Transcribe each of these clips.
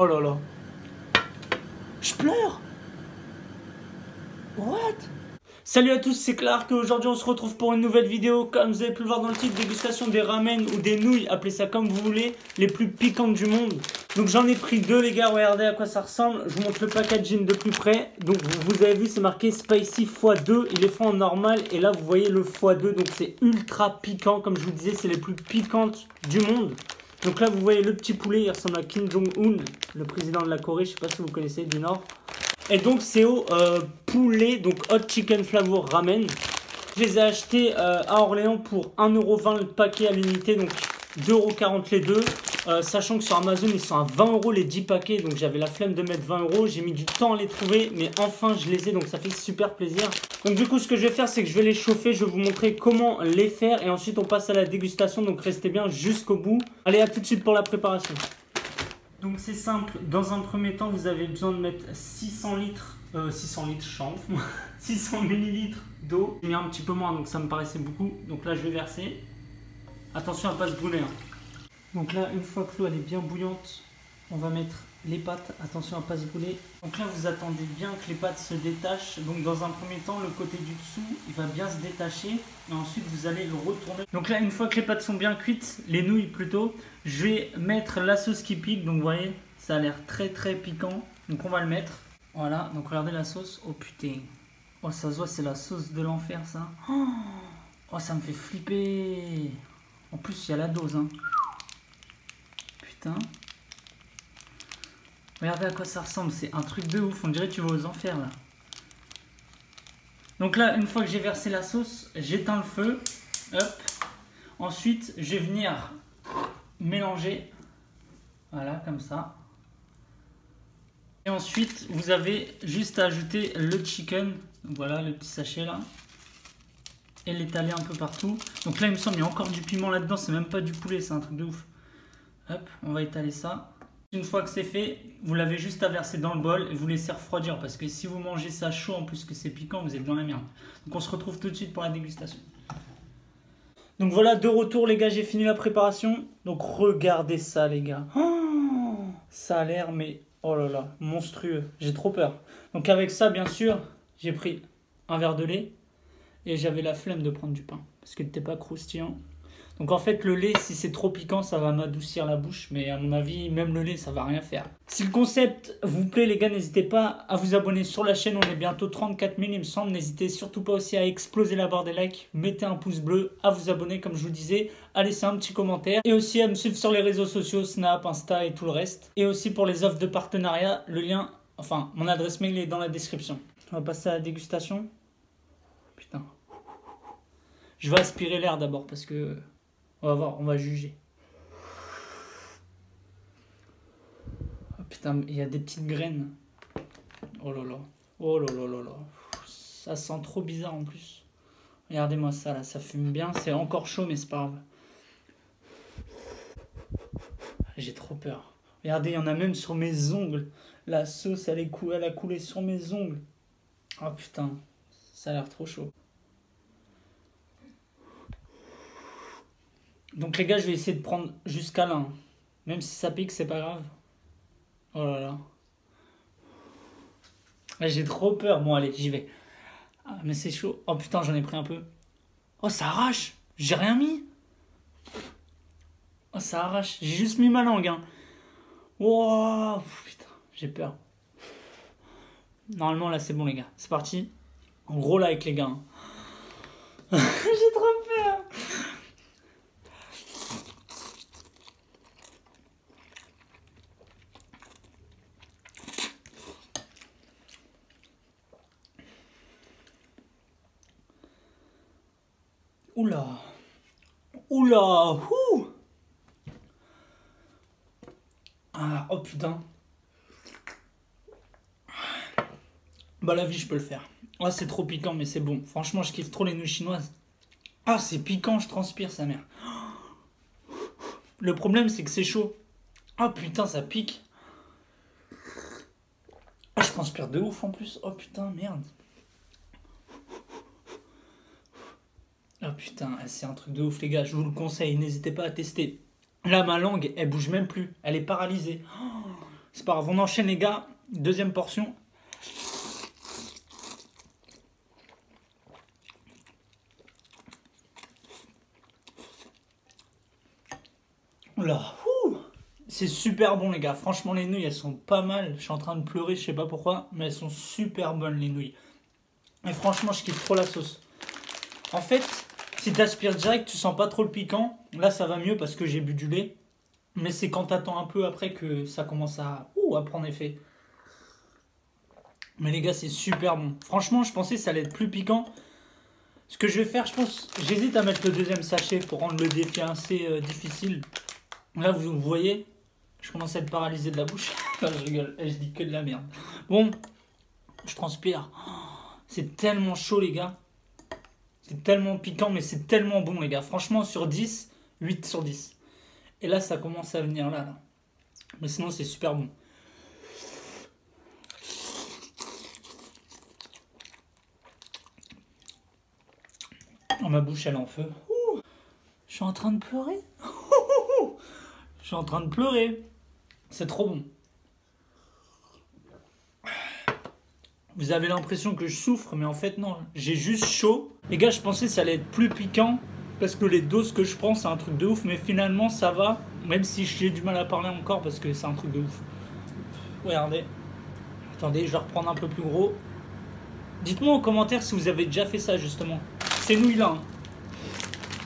Oh là là. Je pleure. What? Salut à tous, c'est Clark et aujourd'hui on se retrouve pour une nouvelle vidéo. Comme vous avez pu le voir dans le titre, dégustation des ramen ou des nouilles, appelez ça comme vous voulez, les plus piquantes du monde. Donc j'en ai pris deux les gars, regardez à quoi ça ressemble. Je vous montre le packaging de plus près. Donc vous avez vu, c'est marqué Spicy x2. Il est fait en normal et là vous voyez le x2. Donc c'est ultra piquant, comme je vous disais, c'est les plus piquantes du monde. Donc là, vous voyez le petit poulet, il ressemble à Kim Jong-un, le président de la Corée, je sais pas si vous connaissez, du Nord. Et donc c'est au euh, poulet, donc hot chicken flavor ramen. Je les ai achetés euh, à Orléans pour 1,20€ le paquet à l'unité, donc 2,40€ les deux. Euh, sachant que sur Amazon ils sont à 20 euros les 10 paquets, donc j'avais la flemme de mettre 20 euros. J'ai mis du temps à les trouver, mais enfin je les ai, donc ça fait super plaisir. Donc du coup ce que je vais faire c'est que je vais les chauffer, je vais vous montrer comment les faire et ensuite on passe à la dégustation, donc restez bien jusqu'au bout. Allez à tout de suite pour la préparation. Donc c'est simple, dans un premier temps vous avez besoin de mettre 600 litres, euh, 600 litres chanvre, 600 millilitres d'eau. J'ai mis un petit peu moins donc ça me paraissait beaucoup, donc là je vais verser. Attention à ne pas se brûler. Hein. Donc là, une fois que l'eau est bien bouillante, on va mettre les pâtes. Attention à ne pas se brûler. Donc là, vous attendez bien que les pâtes se détachent. Donc dans un premier temps, le côté du dessous, il va bien se détacher. Et ensuite, vous allez le retourner. Donc là, une fois que les pâtes sont bien cuites, les nouilles plutôt, je vais mettre la sauce qui pique. Donc vous voyez, ça a l'air très très piquant. Donc on va le mettre. Voilà, donc regardez la sauce. Oh putain. Oh, ça se voit, c'est la sauce de l'enfer, ça. Oh, ça me fait flipper. En plus, il y a la dose. Hein. Regardez à quoi ça ressemble, c'est un truc de ouf, on dirait que tu vas aux enfers là. Donc là, une fois que j'ai versé la sauce, j'éteins le feu. Hop. Ensuite, je vais venir mélanger. Voilà, comme ça. Et ensuite, vous avez juste à ajouter le chicken. voilà, le petit sachet là. Et l'étaler un peu partout. Donc là, il me semble qu'il y a encore du piment là-dedans. C'est même pas du poulet, c'est un truc de ouf. Hop, on va étaler ça. Une fois que c'est fait, vous l'avez juste à verser dans le bol et vous laissez refroidir parce que si vous mangez ça chaud en plus que c'est piquant, vous êtes dans la merde. Donc on se retrouve tout de suite pour la dégustation. Donc voilà, de retour les gars, j'ai fini la préparation. Donc regardez ça les gars. Oh, ça a l'air mais oh là là, monstrueux. J'ai trop peur. Donc avec ça bien sûr, j'ai pris un verre de lait et j'avais la flemme de prendre du pain parce qu'il n'était pas croustillant. Donc en fait, le lait, si c'est trop piquant, ça va m'adoucir la bouche. Mais à mon avis, même le lait, ça va rien faire. Si le concept vous plaît, les gars, n'hésitez pas à vous abonner sur la chaîne. On est bientôt 34 000, il me semble. N'hésitez surtout pas aussi à exploser la barre des likes. Mettez un pouce bleu, à vous abonner, comme je vous disais. À laisser un petit commentaire. Et aussi à me suivre sur les réseaux sociaux, Snap, Insta et tout le reste. Et aussi pour les offres de partenariat, le lien, enfin, mon adresse mail est dans la description. On va passer à la dégustation. Putain. Je vais aspirer l'air d'abord parce que on va voir, on va juger. Oh putain, il y a des petites graines. Oh là là. Oh là là là là. Ça sent trop bizarre en plus. Regardez-moi ça là, ça fume bien. C'est encore chaud, mais c'est pas grave. J'ai trop peur. Regardez, il y en a même sur mes ongles. La sauce, elle, est elle a coulé sur mes ongles. Oh putain, ça a l'air trop chaud. Donc les gars, je vais essayer de prendre jusqu'à là. Même si ça pique, c'est pas grave. Oh là là. J'ai trop peur. Bon, allez, j'y vais. Ah, mais c'est chaud. Oh putain, j'en ai pris un peu. Oh, ça arrache. J'ai rien mis. Oh, ça arrache. J'ai juste mis ma langue. Hein. Putain, j'ai peur. Normalement, là, c'est bon, les gars. C'est parti. En gros, là, avec les gars. Hein. j'ai trop peur. Oula Oula ah, Oh putain Bah la vie je peux le faire. Ah c'est trop piquant mais c'est bon. Franchement je kiffe trop les nouilles chinoises. Ah c'est piquant, je transpire sa mère. Le problème c'est que c'est chaud. Ah putain ça pique. Ah je transpire de ouf en plus. Oh putain merde. Putain, c'est un truc de ouf les gars, je vous le conseille, n'hésitez pas à tester. Là ma langue, elle bouge même plus, elle est paralysée. C'est pas grave, on enchaîne les gars. Deuxième portion. C'est super bon les gars. Franchement les nouilles elles sont pas mal. Je suis en train de pleurer, je sais pas pourquoi, mais elles sont super bonnes les nouilles. Et franchement je kiffe trop la sauce. En fait, si tu aspires direct, tu sens pas trop le piquant. Là ça va mieux parce que j'ai bu du lait. Mais c'est quand t'attends un peu après que ça commence à, à prendre effet. Mais les gars c'est super bon. Franchement je pensais que ça allait être plus piquant. Ce que je vais faire, je pense, j'hésite à mettre le deuxième sachet pour rendre le défi assez euh, difficile. Là, vous voyez, je commence à être paralysé de la bouche. je je dis que de la merde. Bon, je transpire. C'est tellement chaud, les gars. C'est tellement piquant, mais c'est tellement bon, les gars. Franchement, sur 10, 8 sur 10. Et là, ça commence à venir là. Mais sinon, c'est super bon. Oh, ma bouche, elle est en feu. je suis en train de pleurer. Je suis en train de pleurer. C'est trop bon. Vous avez l'impression que je souffre, mais en fait non, j'ai juste chaud. Les gars, je pensais que ça allait être plus piquant, parce que les doses que je prends, c'est un truc de ouf, mais finalement ça va, même si j'ai du mal à parler encore, parce que c'est un truc de ouf. Regardez. Attendez, je vais reprendre un peu plus gros. Dites-moi en commentaire si vous avez déjà fait ça, justement. C'est nouilles là. Hein.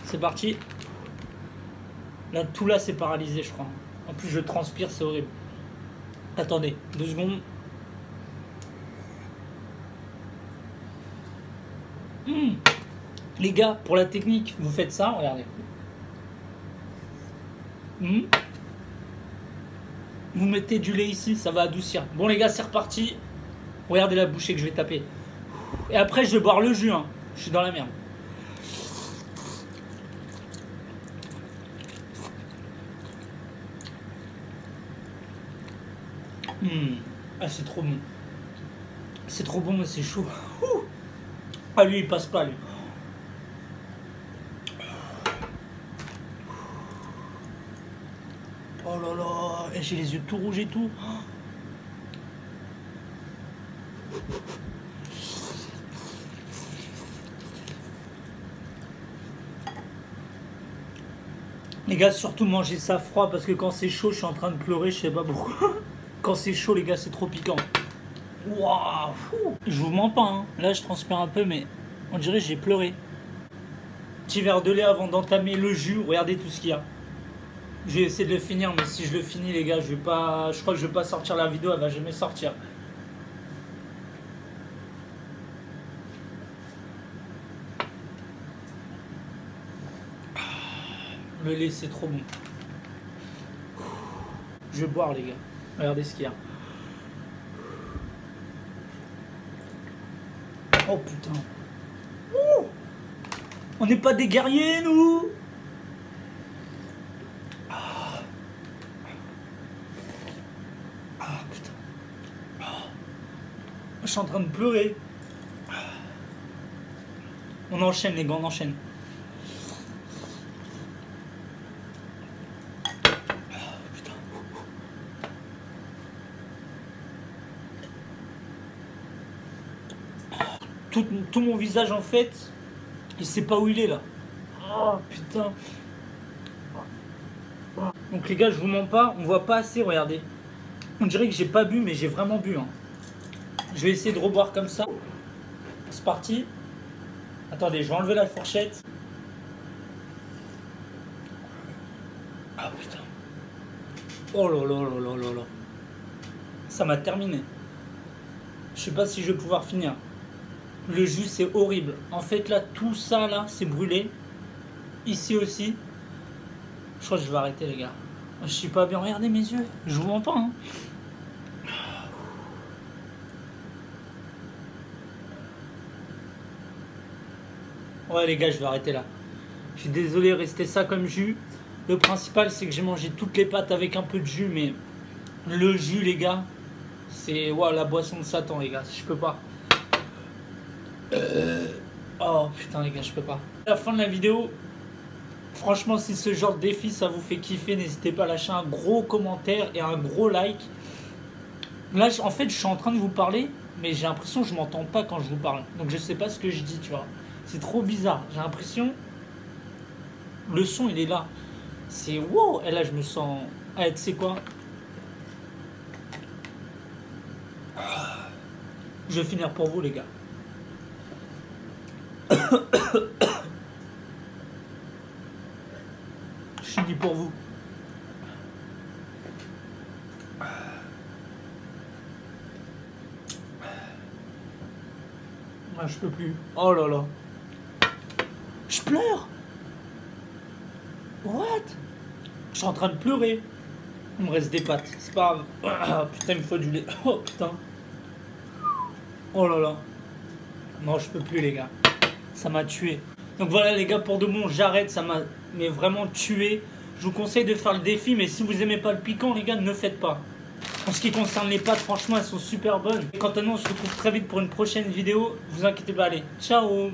C'est parti. Là, tout là, c'est paralysé, je crois. En plus, je transpire, c'est horrible. Attendez, deux secondes. Les gars, pour la technique, vous faites ça, regardez. Hmm. Vous mettez du lait ici, ça va adoucir. Bon les gars, c'est reparti. Regardez la bouchée que je vais taper. Et après, je vais boire le jus. Hein. Je suis dans la merde. Hmm. Ah, c'est trop bon. C'est trop bon, mais c'est chaud. Ah, lui, il passe pas, lui. Oh là là, j'ai les yeux tout rouges et tout. Les gars, surtout manger ça froid parce que quand c'est chaud, je suis en train de pleurer, je sais pas pourquoi. Quand c'est chaud, les gars, c'est trop piquant. Waouh Je vous mens pas, hein. là je transpire un peu, mais on dirait que j'ai pleuré. Petit verre de lait avant d'entamer le jus, regardez tout ce qu'il y a. Je vais essayer de le finir, mais si je le finis, les gars, je vais pas. Je crois que je vais pas sortir la vidéo, elle va jamais sortir. Le lait, c'est trop bon. Je vais boire, les gars. Regardez ce qu'il y a. Oh putain. On n'est pas des guerriers, nous ah. ah putain. Je suis en train de pleurer. On enchaîne les gars, on enchaîne. Tout, mon visage en fait, il sait pas où il est là. Oh putain. Donc les gars, je vous mens pas, on voit pas assez, regardez. On dirait que j'ai pas bu, mais j'ai vraiment bu. Hein. Je vais essayer de reboire comme ça. C'est parti. Attendez, je vais enlever la fourchette. Ah putain. Oh là là là là là là. Ça m'a terminé. Je sais pas si je vais pouvoir finir. Le jus, c'est horrible. En fait, là, tout ça, là, c'est brûlé. Ici aussi. Je crois que je vais arrêter, les gars. Je suis pas bien. Regardez mes yeux. Je vous mens pas, hein. Ouais, les gars, je vais arrêter là. Je suis désolé, rester ça comme jus. Le principal, c'est que j'ai mangé toutes les pâtes avec un peu de jus, mais le jus, les gars, c'est la boisson de Satan, les gars. Je peux pas. Euh, oh putain les gars, je peux pas. La fin de la vidéo, franchement si ce genre de défi ça vous fait kiffer, n'hésitez pas à lâcher un gros commentaire et un gros like. Là, en fait, je suis en train de vous parler, mais j'ai l'impression que je m'entends pas quand je vous parle. Donc je sais pas ce que je dis, tu vois. C'est trop bizarre. J'ai l'impression. Le son, il est là. C'est wow! Et là, je me sens. Ah, tu sais quoi? Je vais finir pour vous, les gars. Je finis pour vous. Ah, je peux plus. Oh là là. Je pleure. What? Je suis en train de pleurer. Il me reste des pâtes. C'est pas grave. Ah, putain, il me faut du lait. Oh putain. Oh là là. Non, je peux plus, les gars. Ça m'a tué. Donc voilà, les gars, pour de bon, j'arrête. Ça m'a vraiment tué. Je vous conseille de faire le défi, mais si vous aimez pas le piquant, les gars, ne faites pas. En ce qui concerne les pâtes, franchement, elles sont super bonnes. Et quant à nous, on se retrouve très vite pour une prochaine vidéo. Vous inquiétez pas, allez, ciao